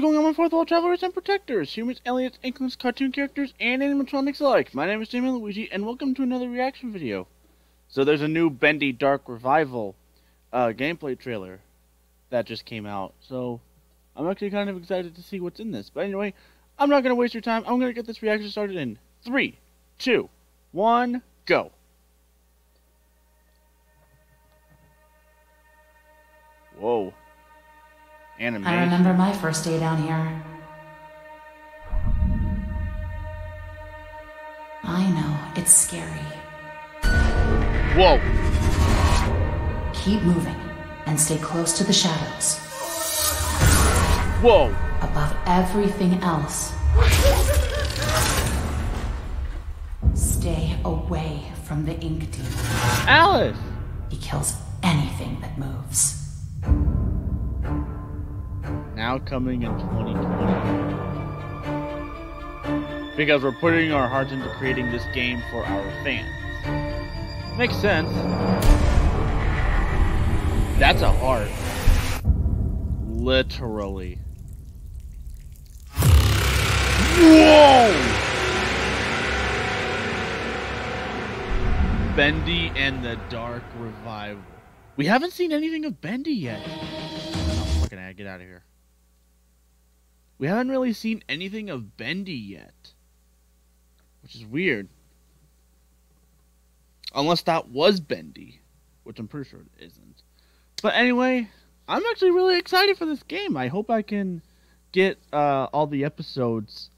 going on, my fourth wall travelers and protectors, humans, aliens, inklings, cartoon characters, and animatronics alike? My name is Gmanluigi, and welcome to another reaction video. So there's a new Bendy Dark Revival uh, gameplay trailer that just came out. So I'm actually kind of excited to see what's in this. But anyway, I'm not going to waste your time. I'm going to get this reaction started in three, two, one, go. Whoa. Animation. I remember my first day down here. I know, it's scary. Whoa. Keep moving and stay close to the shadows. Whoa. Above everything else, stay away from the ink demon. Alice. He kills anything that moves. Now coming in 2020. Because we're putting our hearts into creating this game for our fans. Makes sense. That's a heart. Literally. Whoa! Bendy and the Dark Revival. We haven't seen anything of Bendy yet. Oh, fucking get out of here. We haven't really seen anything of Bendy yet. Which is weird. Unless that was Bendy. Which I'm pretty sure it isn't. But anyway, I'm actually really excited for this game. I hope I can get uh, all the episodes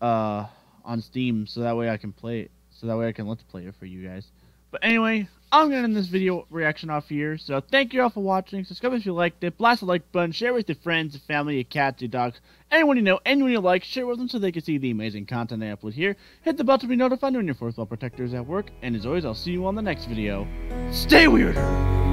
uh, on Steam so that way I can play it. So that way I can let's play it for you guys. But anyway, I'm going to end this video reaction off here. So thank you all for watching. Subscribe if you liked it. Blast the like button. Share with your friends, your family, your cats, your dogs. Anyone you know, anyone you like, share with them so they can see the amazing content I upload here. Hit the bell to be notified when your fourth wall protector is at work. And as always, I'll see you on the next video. Stay weirder!